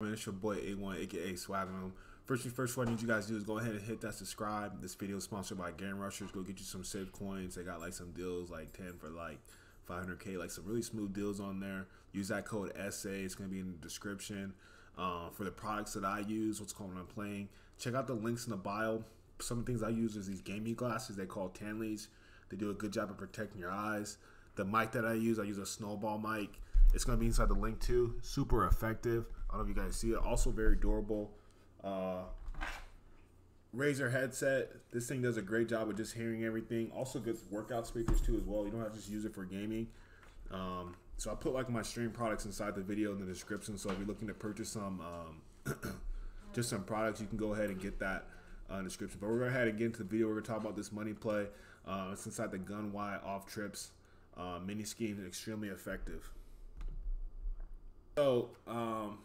It's your boy A1, aka Swaggin' First thing first, what I need you guys to do is go ahead and hit that subscribe. This video is sponsored by Game Rushers. Go get you some safe coins. They got like some deals, like 10 for like 500k, like some really smooth deals on there. Use that code SA. It's gonna be in the description. Uh, for the products that I use, what's when I'm playing. Check out the links in the bio. Some of the things I use is these gaming glasses. They call Tanleys. They do a good job of protecting your eyes. The mic that I use, I use a snowball mic. It's going to be inside the link too. Super effective. I don't know if you guys see it. Also very durable. Uh, Razer headset. This thing does a great job of just hearing everything. Also good workout speakers too as well. You don't have to just use it for gaming. Um, so I put like my stream products inside the video in the description. So if you're looking to purchase some, um, just some products, you can go ahead and get that uh, description. But we're going to head and get into the video. We're to talk about this money play. Uh, it's inside the Gun Y-Off trips uh, mini scheme. Extremely effective. So, um,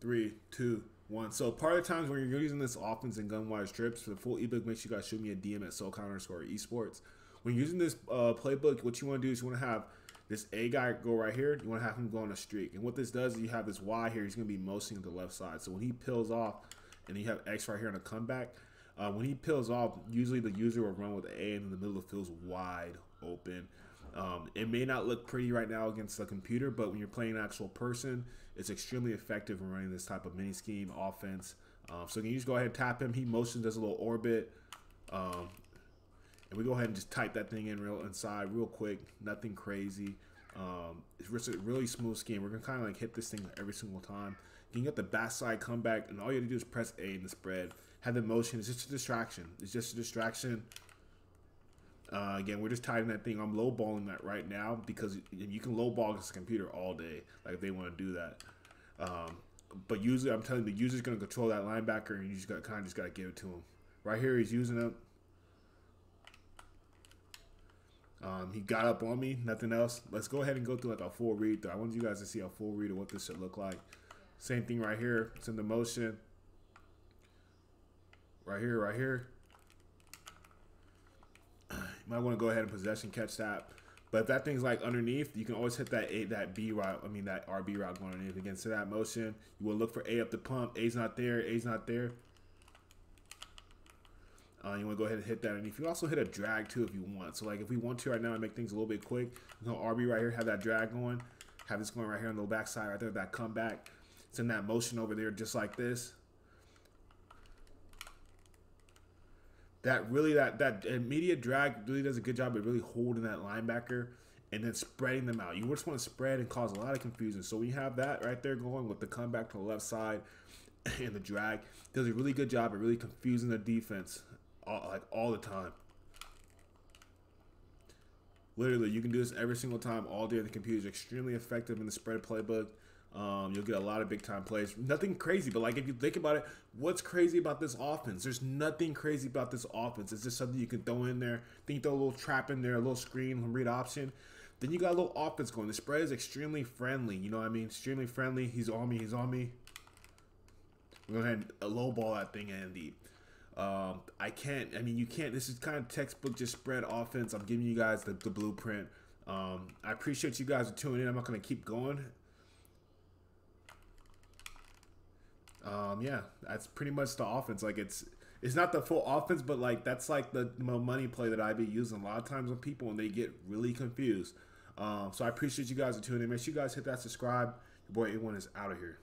three, two, one. So, part of the times when you're using this offense and gunwise trips, for the full ebook, make sure you guys shoot me a DM at SoCal underscore esports. When you're using this uh, playbook, what you want to do is you want to have this A guy go right here. You want to have him go on a streak. And what this does is you have this Y here. He's going to be motioning to the left side. So when he peels off, and you have X right here on a comeback, uh, when he peels off, usually the user will run with A, and in the middle of the field's wide open. Um, it may not look pretty right now against the computer, but when you're playing an actual person, it's extremely effective in running this type of mini scheme offense. Um, so can you just go ahead and tap him? He motions does a little orbit. Um, and we go ahead and just type that thing in real inside real quick. Nothing crazy. Um, it's a really smooth scheme. We're gonna kind of like hit this thing every single time. You can get the backside comeback, and all you have to do is press A in the spread. Have the motion. It's just a distraction. It's just a distraction. Uh, again, we're just tying that thing. I'm lowballing that right now because you can lowball against computer all day, like if they want to do that. Um, but usually, I'm telling you, the user's going to control that linebacker, and you just got kind of just got to give it to him. Right here, he's using it. Um, he got up on me, nothing else. Let's go ahead and go through like a full read through. I want you guys to see a full read of what this should look like. Same thing right here. It's in the motion. Right here, right here. You might want to go ahead and possession catch that. But if that thing's like underneath, you can always hit that A, that B route. I mean that RB route going underneath against that motion. You will look for A up the pump. A's not there. A's not there. Uh, you want to go ahead and hit that underneath. You can also hit a drag too if you want. So like if we want to right now and make things a little bit quick, you know RB right here, have that drag going, have this going right here on the back side right there, that comeback. It's in that motion over there just like this. That really that that immediate drag really does a good job of really holding that linebacker and then spreading them out. You just want to spread and cause a lot of confusion. So when you have that right there going with the comeback to the left side and the drag, does a really good job of really confusing the defense all, like all the time. Literally, you can do this every single time all day. The computer is extremely effective in the spread playbook. Um, you'll get a lot of big time plays. Nothing crazy, but like if you think about it, what's crazy about this offense? There's nothing crazy about this offense. It's just something you can throw in there. Think throw a little trap in there, a little screen, read option. Then you got a little offense going. The spread is extremely friendly. You know what I mean? Extremely friendly. He's on me. He's on me. We're to low ball that thing, Andy. Um, I can't. I mean, you can't. This is kind of textbook just spread offense. I'm giving you guys the, the blueprint. Um, I appreciate you guys tuning in. I'm not going to keep going. Um, yeah, that's pretty much the offense. Like it's it's not the full offense, but like that's like the money play that I be using a lot of times with people and they get really confused. Um, so I appreciate you guys for tuning in. Make sure you guys hit that subscribe. Your boy A1 is out of here.